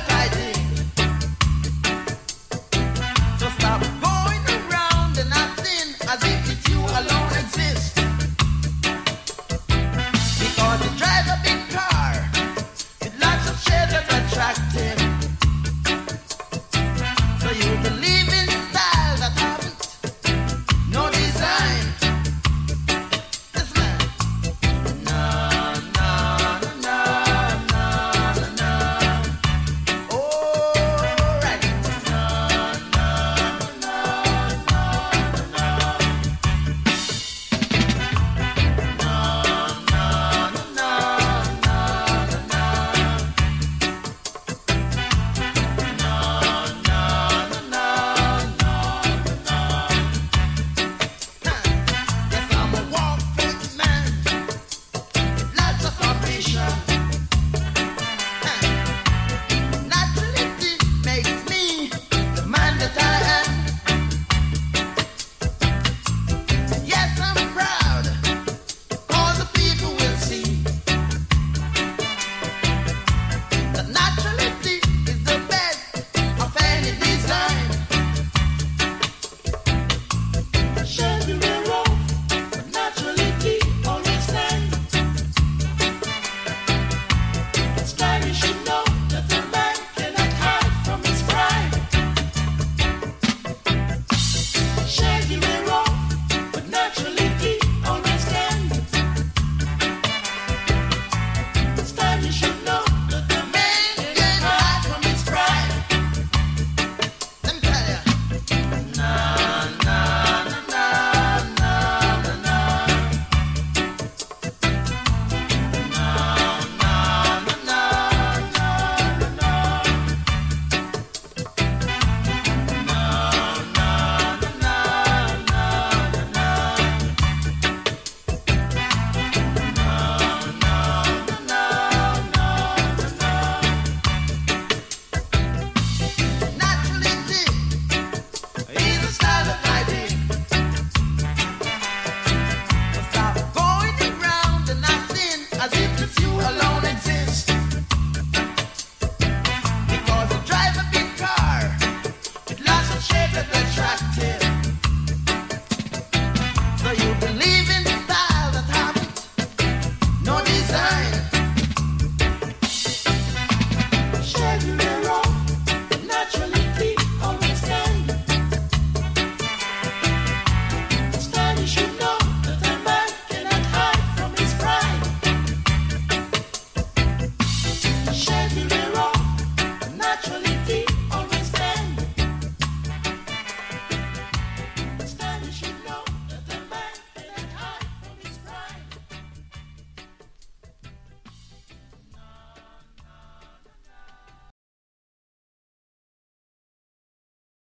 fighting